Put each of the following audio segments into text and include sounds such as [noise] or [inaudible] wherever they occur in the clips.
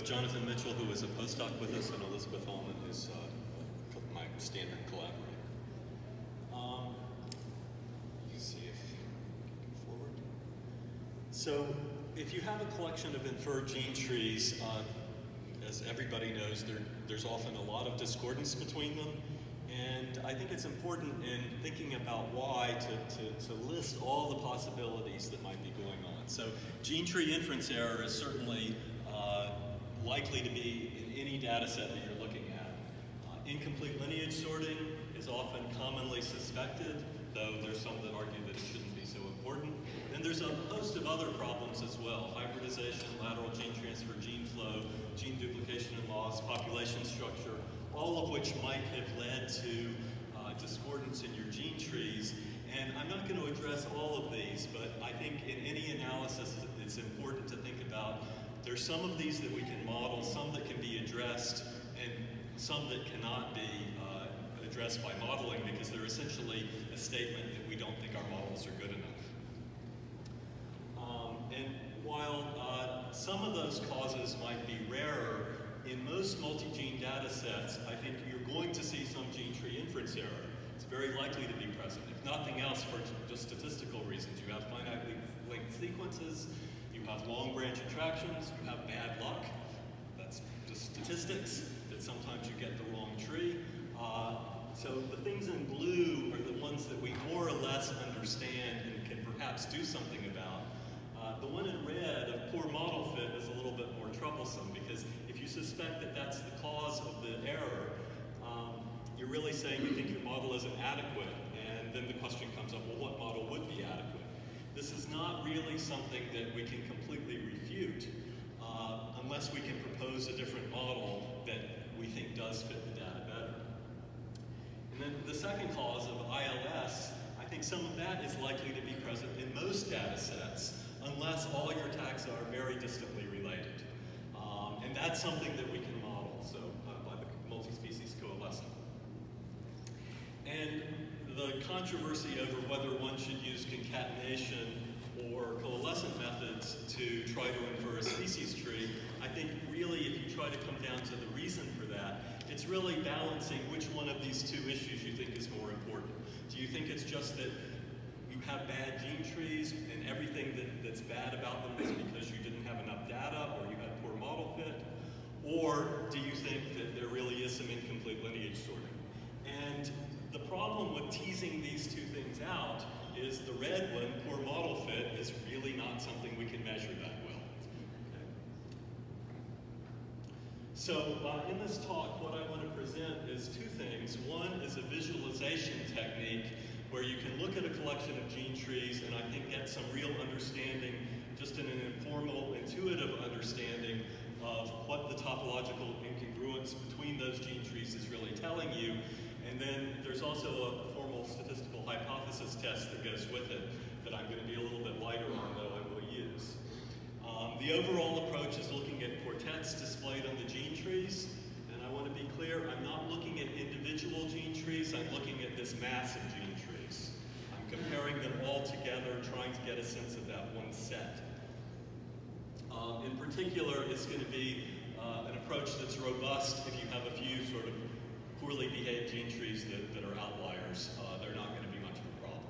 both Jonathan Mitchell, who is a postdoc with us, and Elizabeth Allman, who's uh, my standard collaborator. Um, see if forward. So, if you have a collection of inferred gene trees, uh, as everybody knows, there, there's often a lot of discordance between them. And I think it's important in thinking about why to, to, to, list all the possibilities that might be going on. So gene tree inference error is certainly likely to be in any data set that you're looking at. Uh, incomplete lineage sorting is often commonly suspected, though there's some that argue that it shouldn't be so important. And there's a host of other problems as well. Hybridization, lateral gene transfer, gene flow, gene duplication and loss, population structure, all of which might have led to uh, discordance in your gene trees. And I'm not going to address all of these, but I think in any analysis, it's important to think about there's some of these that we can model, some that can be addressed, and some that cannot be uh, addressed by modeling because they're essentially a statement that we don't think our models are good enough. Um, and while uh, some of those causes might be rarer, in most multi-gene data sets, I think you're going to see some gene tree inference error. It's very likely to be present. If nothing else, for just statistical reasons, you have finitely linked sequences, have long branch attractions, you have bad luck. That's just statistics, that sometimes you get the wrong tree. Uh, so the things in blue are the ones that we more or less understand and can perhaps do something about. Uh, the one in red of poor model fit is a little bit more troublesome because if you suspect that that's the cause of the error, um, you're really saying you think your model isn't adequate. And then the question comes up, well, what model? This is not really something that we can completely refute uh, unless we can propose a different model that we think does fit the data better. And then the second cause of ILS, I think some of that is likely to be present in most data sets unless all your taxa are very distantly related. Um, and that's something that we can model, so uh, by the multi-species coalescent. And the controversy over whether one should use concatenation or coalescent methods to try to infer a species tree, I think really if you try to come down to the reason for that, it's really balancing which one of these two issues you think is more important. Do you think it's just that you have bad gene trees and everything that, that's bad about them is because you didn't have enough data or you had poor model fit? Or do you think that there really is some incomplete lineage sorting? And the problem with teasing these two things out is the red one, poor model fit, is really not something we can measure that well. So uh, in this talk, what I want to present is two things. One is a visualization technique where you can look at a collection of gene trees and I think get some real understanding, just in an informal, intuitive understanding of what the topological incongruence between those gene trees is really telling you. And then there's also a formal statistical hypothesis test that goes with it that I'm going to be a little bit lighter on, though I will use. Um, the overall approach is looking at quartets displayed on the gene trees. And I want to be clear, I'm not looking at individual gene trees, I'm looking at this mass of gene trees I'm comparing them all together, trying to get a sense of that one set. Um, in particular, it's going to be uh, an approach that's robust if you have a few sort of poorly behaved gene trees that, that are outliers. Uh, they're not going to be much of a problem.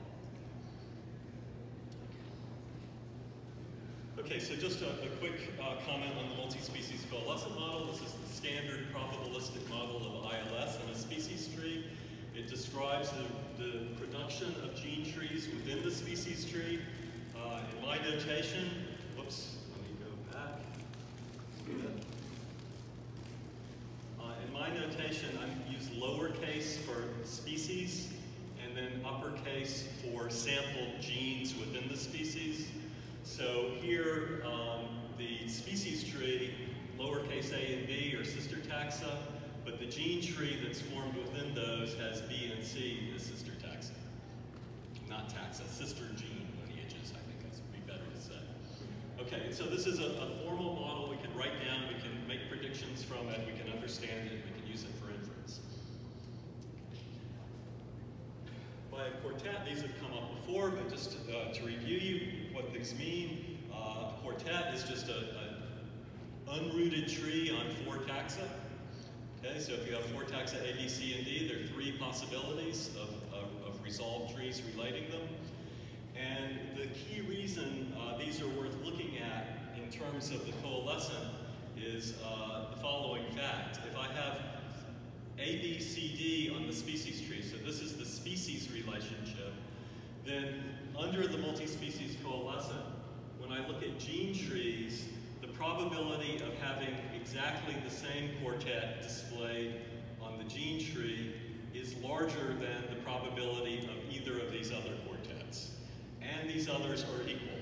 Okay, so just a, a quick uh, comment on the multi-species coalescent model. This is the standard probabilistic model of ILS in a species tree. It describes the, the production of gene trees within the species tree. Uh, in my notation, whoops, let me go back. Uh, in my notation, I use lowercase for species and then uppercase for sampled genes within the species. So here, um, the species tree, lowercase a and b are sister taxa, but the gene tree that's formed within those has B and C as sister taxa. Not taxa, sister gene lineages, I think that's would be better to say. Okay, so this is a, a, formal model we can write down, we can make predictions from it, we can understand it, we can use it for inference. By a quartet, these have come up before, but just to, uh, to review you what these mean, uh, a quartet is just a, a unrooted tree on four taxa. Okay, so if you have four taxa A, B, C, and D, there are three possibilities of, of, of resolved trees relating them. And the key reason uh, these are worth looking at in terms of the coalescent is uh, the following fact. If I have A, B, C, D on the species tree, so this is the species relationship, then under the multi-species coalescent, when I look at gene trees, the probability of having exactly the same quartet displayed on the gene tree is larger than the probability of either of these other quartets. And these others are equal.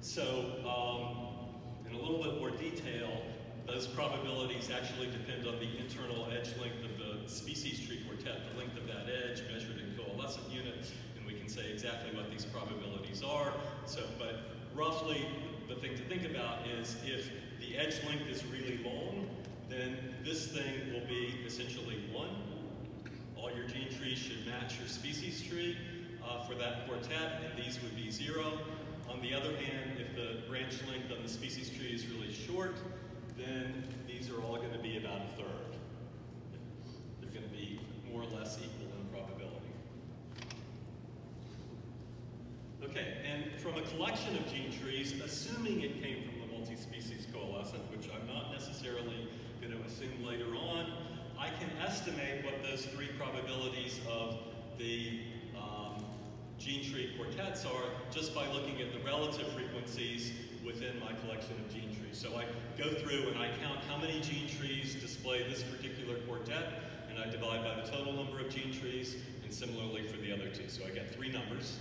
So, um, in a little bit more detail, those probabilities actually depend on the internal edge length of the species tree quartet, the length of that edge measured in coalescent units, and we can say exactly what these probabilities are. So, but roughly, the thing to think about is if the edge length is really long, then this thing will be essentially one. All your gene trees should match your species tree uh, for that quartet, and these would be zero. On the other hand, if the branch length on the species tree is really short, then these are all going to be about a third. They're going to be more or less equal in probability. Okay, and from a collection of gene trees, assuming it came from the multi-species coalescent, which I'm not necessarily going to assume later on, I can estimate what those three probabilities of the um, gene tree quartets are just by looking at the relative frequencies within my collection of gene trees. So I go through and I count how many gene trees display this particular quartet, and I divide by the total number of gene trees, and similarly for the other two. So I get three numbers.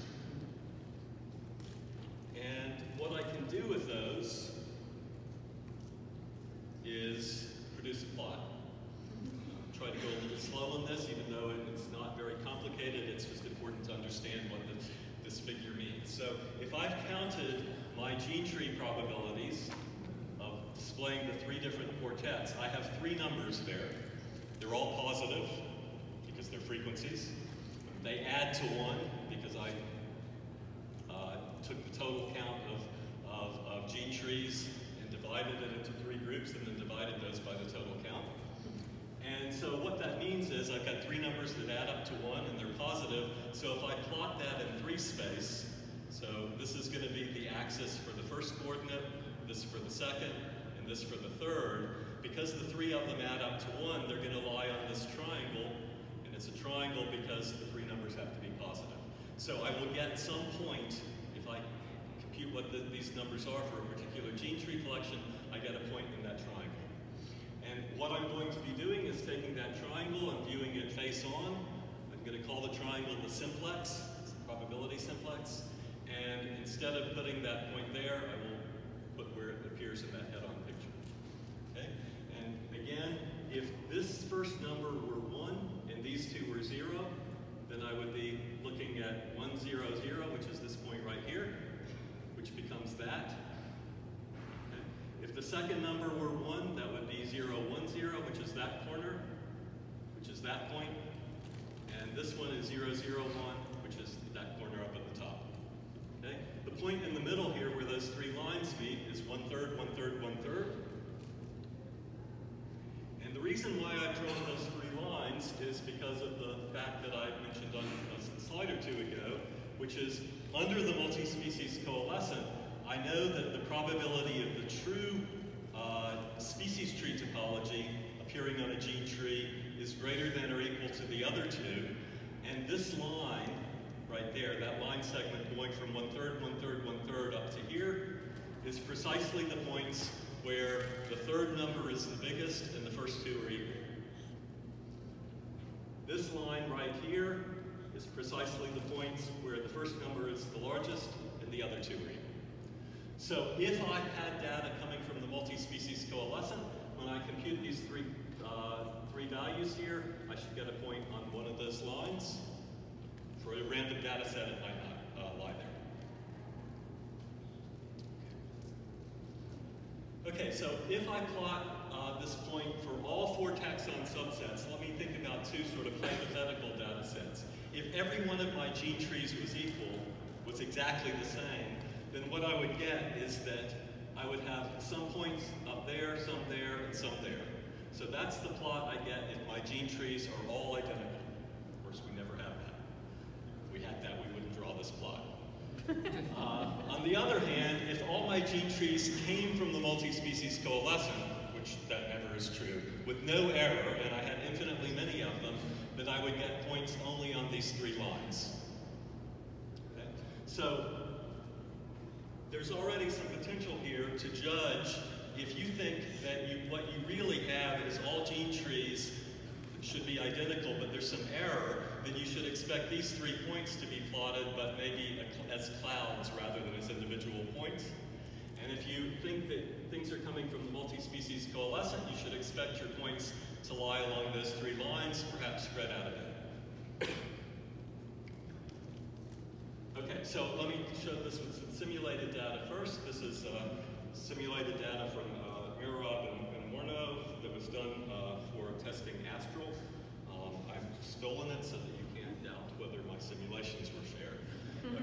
And what I can do with those is produce a plot. Try to go a little slow on this, even though it's not very complicated. It's just important to understand what this, this figure means. So if I've counted my gene tree probabilities of displaying the three different quartets, I have three numbers there. They're all positive because they're frequencies. They add to one because I uh, took the total count of, of, of gene trees and divided it into three groups and then divided those by the total count. And so what that means is I've got three numbers that add up to one and they're positive. So if I plot that in three space, so this is going to be the axis for the first coordinate, this for the second, and this for the third. Because the three of them add up to one, they're going to lie on this triangle, and it's a triangle because the three numbers have to be positive. So I will get some point, if I compute what the, these numbers are for a particular gene tree collection, I get a point in that triangle. And what I'm going to be doing is taking that triangle and viewing it face on. I'm going to call the triangle the simplex, probability simplex. And instead of putting that point there, I will put where it appears in that head-on picture. Okay? And again, if this first number were 1 and these two were 0, then I would be looking at 1, 0, 0, which is this point right here, which becomes that. If the second number were 1, that would be 0, 1, 0, which is that corner, which is that point. And this one is 0, 0, 1, which is that corner up at the top. The point in the middle here where those three lines meet is one third, one third, one third. And the reason why I've drawn those three lines is because of the fact that I mentioned on a slide or two ago, which is under the multi-species coalescent, I know that the probability of the true uh, species tree topology appearing on a gene tree is greater than or equal to the other two. And this line right there, that line segment going from one third, one third, one third up to here, is precisely the points where the third number is the biggest and the first two are equal. This line right here is precisely the points where the first number is the largest and the other two are equal. So if I had data coming from the multi-species coalescent, when I compute these three, uh, three values here, I should get a point on one of those lines. For a random data set, it might not uh, lie there. Okay, so if I plot uh, this point for all four taxon subsets, let me think about two sort of hypothetical data sets. If every one of my gene trees was equal, was exactly the same, then what I would get is that I would have some points up there, some there, and some there. So that's the plot I get if my gene trees are all identical. Of course, we never have that. If we had that, this plot. Uh, on the other hand, if all my gene trees came from the multi-species coalescent, which that never is true, with no error, and I had infinitely many of them, then I would get points only on these three lines. Okay? So there's already some potential here to judge if you think that you, what you really have is all gene trees should be identical, but there's some error, then you should expect these three points to be plotted, but maybe as clouds rather than as individual points. And if you think that things are coming from the multi-species coalescent, you should expect your points to lie along those three lines, perhaps spread out a bit. Okay, so let me show this with some simulated data first. This is uh, simulated data from uh, Mirarab and, and that was done uh, for testing Astral. Um, I've stolen it so that whether my simulations were fair.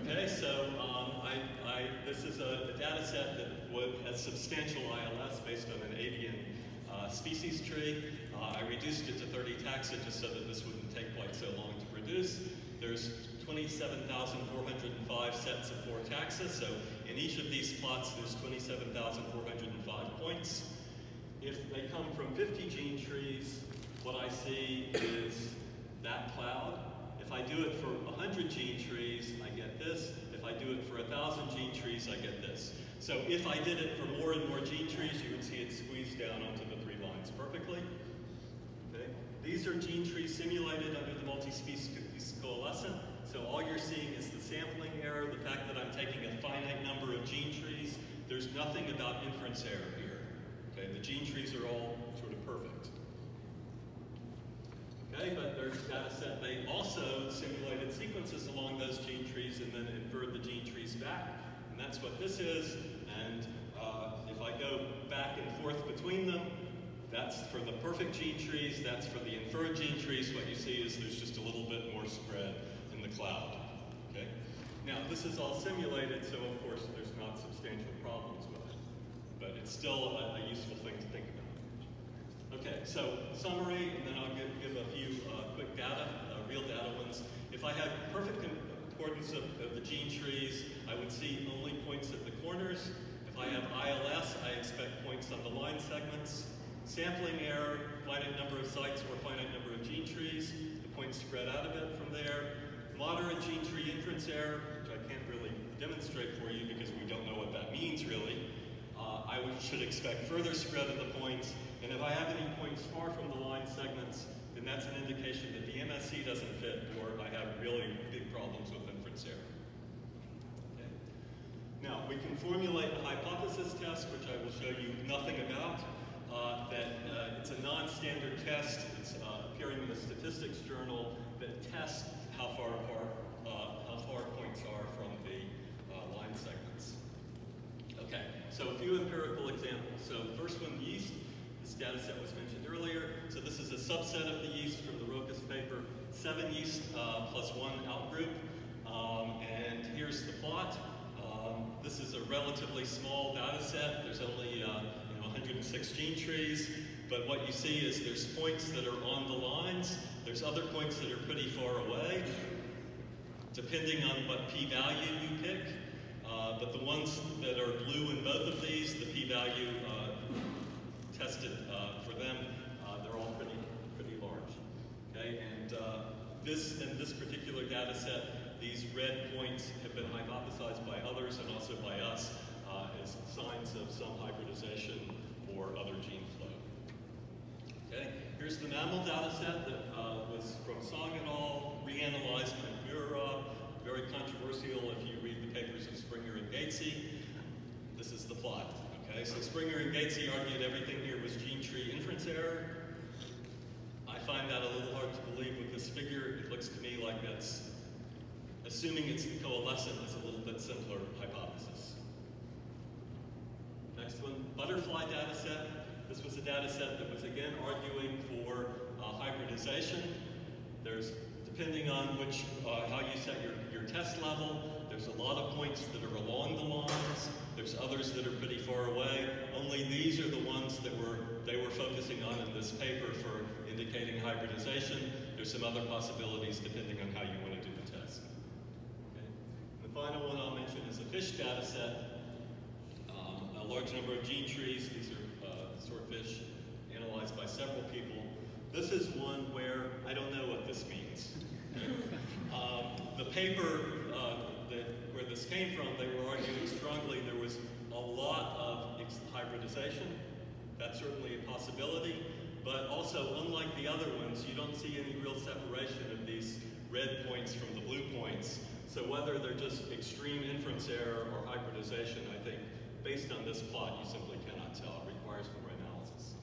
Okay, so um, I, I, this is a, a, data set that would, has substantial ILS based on an avian uh, species tree. Uh, I reduced it to 30 taxa just so that this wouldn't take quite so long to produce. There's 27,405 sets of four taxa, so in each of these plots there's 27,405 points. If they come from 50 gene trees, what I see is that cloud. If I do it for 100 gene trees, I get this. If I do it for 1,000 gene trees, I get this. So if I did it for more and more gene trees, you would see it squeezed down onto the three lines perfectly. Okay. These are gene trees simulated under the multi-species coalescent. So all you're seeing is the sampling error, the fact that I'm taking a finite number of gene trees. There's nothing about inference error here. Okay, the gene trees are all sort of perfect. Okay, but data set. They also simulated sequences along those gene trees and then inferred the gene trees back. And that's what this is. And uh, if I go back and forth between them, that's for the perfect gene trees, that's for the inferred gene trees. What you see is there's just a little bit more spread in the cloud. Okay? Now, this is all simulated, so of course there's not substantial problems with it. But it's still a, a useful thing to think about. Okay, so summary, and then I'll give, give a few uh, quick data, uh, real data ones. If I had perfect concordance of, of the gene trees, I would see only points at the corners. If I have ILS, I expect points on the line segments. Sampling error, finite number of sites or finite number of gene trees. The points spread out a bit from there. Moderate gene tree inference error, which I can't really demonstrate for you because we don't know what that means really. Uh, I should expect further spread of the points. And if I have any points far from the line segments, then that's an indication that the MSC doesn't fit or I have really big problems with inference error. Okay. Now, we can formulate a hypothesis test, which I will show you nothing about. Uh, that uh, it's a non-standard test. It's uh, appearing in the statistics journal that tests how far apart, uh, how far points are from the uh, line segments. Okay, so a few empirical examples. So first one, yeast. This data set was mentioned earlier. So this is a subset of the yeast from the Rokas paper. Seven yeast plus one outgroup. Um, and here's the plot. Um, this is a relatively small data set. There's only 106 gene trees, but what you see is there's points that are on the lines, there's other points that are pretty far away, depending on what p-value you pick. Uh, but the ones that are blue in both of these, the p-value uh, tested uh, for them, uh, they're all pretty, pretty large. Okay, and uh, this in this particular data set, these red points have been hypothesized by others and also by us uh, as signs of some hybridization or other gene flow. Okay, here's the mammal data set that uh, was from Song et al., reanalyzed by Mirarab, very controversial if you read the papers of Springer and Gatesy. This is the plot. Okay, so Springer and Gatesy argued everything here was gene tree inference error. I find that a little hard to believe with this figure. It looks to me like that's, assuming it's the coalescent, is a little bit simpler hypothesis. Next one, butterfly data set. This was a data set that was again arguing for uh, hybridization. There's, depending on which, uh, how you set your, your test level, there's a lot of points that are along the lines. There's others that are pretty far away. Only these are the ones that were they were focusing on in this paper for indicating hybridization. There's some other possibilities depending on how you want to do the test. Okay. The final one I'll mention is a fish data set. Um, a large number of gene trees. These are uh, swordfish analyzed by several people. This is one where I don't know what this means. [laughs] um, the paper uh, where this came from, they were arguing strongly there was a lot of hybridization. That's certainly a possibility. But also, unlike the other ones, you don't see any real separation of these red points from the blue points. So whether they're just extreme inference error or hybridization, I think, based on this plot, you simply cannot tell. It requires more analysis.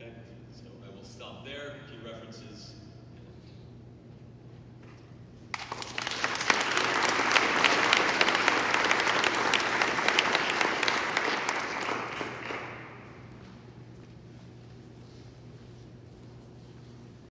Okay, so I will stop there. A few references.